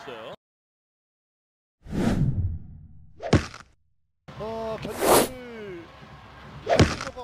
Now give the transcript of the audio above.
있어요. 어, 견제를 필요가